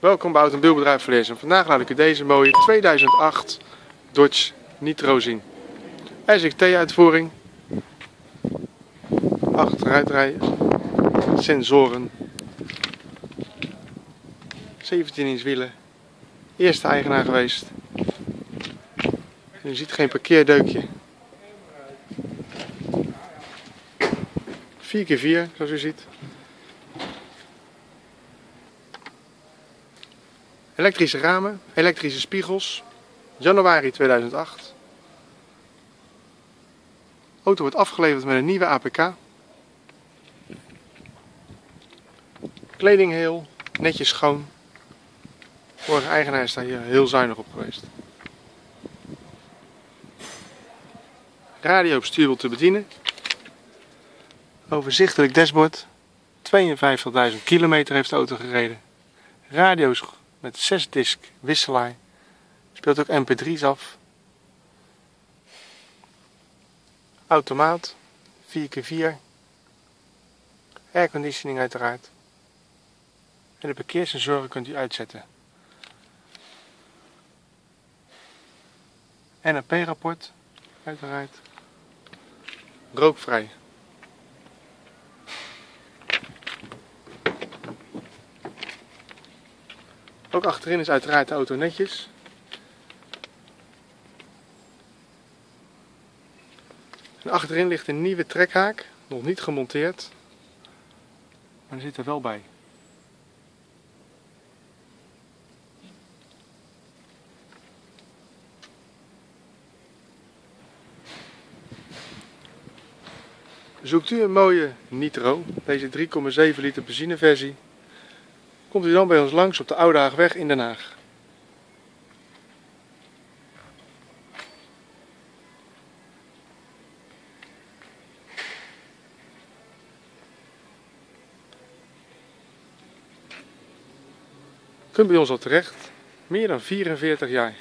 Welkom bij Automobielbedrijf Verleers en vandaag laat ik u deze mooie 2008 Dodge Nitro zien. SXT uitvoering, achteruitrij, sensoren, 17 inch wielen, eerste eigenaar geweest. U ziet geen parkeerdeukje. 4x4 zoals u ziet. Elektrische ramen, elektrische spiegels. Januari 2008. Auto wordt afgeleverd met een nieuwe APK. Kleding heel, netjes schoon. Vorige eigenaar is daar hier heel zuinig op geweest. Radio op stuurwiel te bedienen. Overzichtelijk dashboard. 52.000 kilometer heeft de auto gereden. Radio's met 6 disc wisselaar. Speelt ook mp3's af. Automaat 4x4. Airconditioning uiteraard. En de parkeersensoren kunt u uitzetten. NAP-rapport uiteraard. Rookvrij. Ook achterin is uiteraard de auto netjes. En achterin ligt een nieuwe trekhaak, nog niet gemonteerd. Maar die zit er wel bij. Zoekt u een mooie Nitro, deze 3,7 liter benzineversie, komt u dan bij ons langs op de Oude Haagweg in Den Haag. kunt bij ons al terecht, meer dan 44 jaar,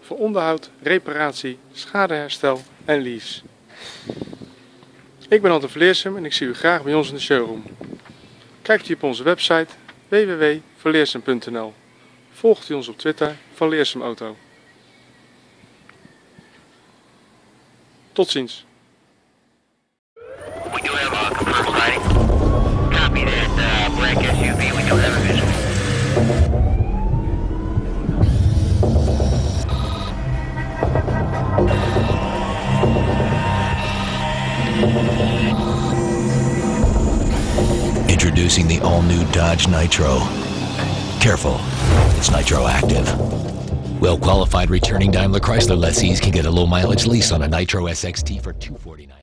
voor onderhoud, reparatie, schadeherstel en lease. Ik ben Anton Vleersum en ik zie u graag bij ons in de showroom. Kijkt u op onze website www.verleersum.nl. Volgt u ons op Twitter van Leersum Auto. Tot ziens. Dodge Nitro. Careful, it's Nitro active. Well-qualified returning Daimler Chrysler lessees can get a low-mileage lease on a Nitro SXT for 249